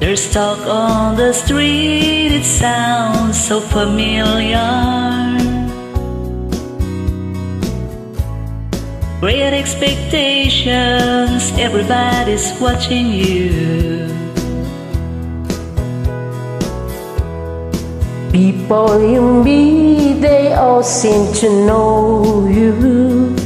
There's talk on the street, it sounds so familiar. Great expectations, everybody's watching you. People you meet, they all seem to know you.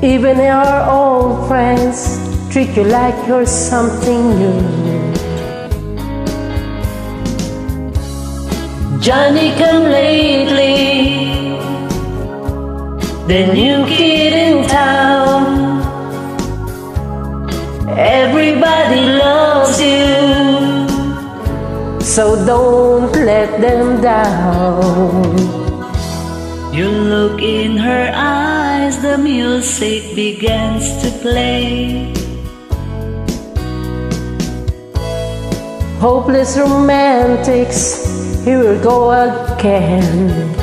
Even our old friends treat you like you're something new. Johnny come lately, the new kid in town. Everybody loves you, so don't let them down. You look in her eyes, the music begins to play. Hopeless romantics, here we go again.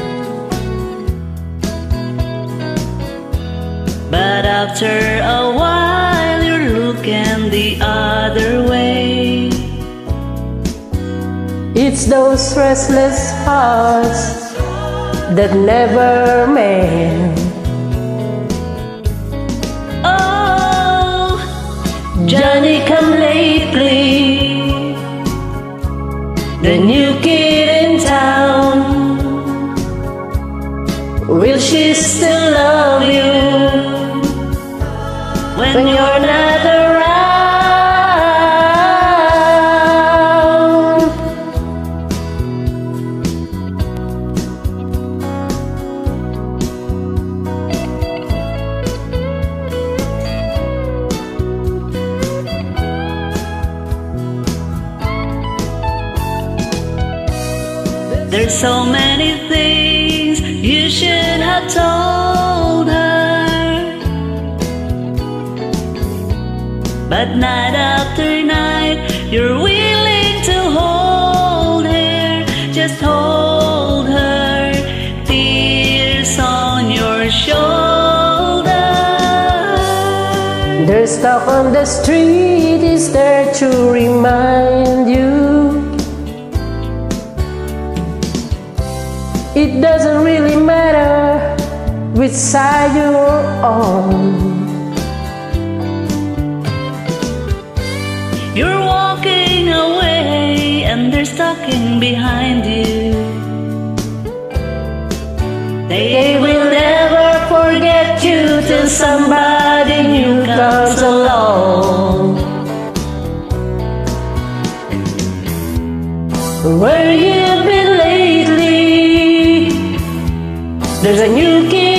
But after a while, you're looking the other way. It's those restless hearts that never mend. Oh, Johnny come lately, the new kid when you're not around? there's so many things you should have told But night after night, you're willing to hold her, just hold her, tears on your shoulder. There's stuff on the street is there to remind you. It doesn't really matter which side you're on You're walking away and they're stalking behind you. They will never forget you till somebody new comes along Where you been lately? There's a new kid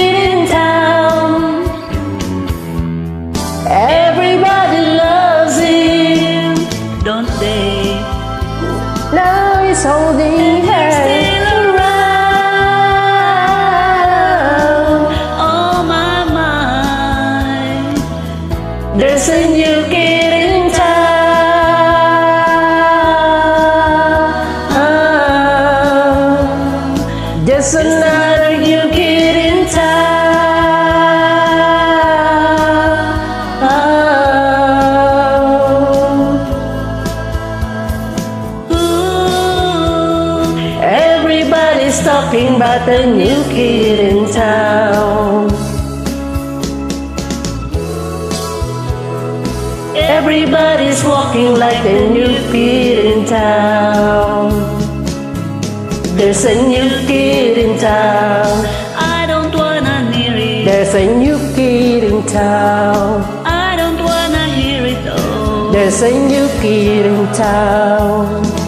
Talking about the new kid in town. Everybody's walking like the new kid in town. There's a new kid in town. I don't wanna hear it. There's a new kid in town. I don't wanna hear it. There's a new kid in town.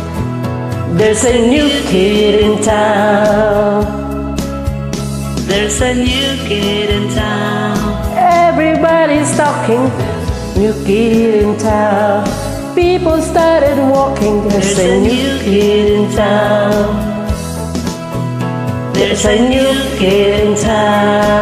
There's a new kid in town. There's a new kid in town. Everybody's talking. New kid in town. People started walking. There's, a, new kid in town. There's a new kid in town. Thank you. Welcome.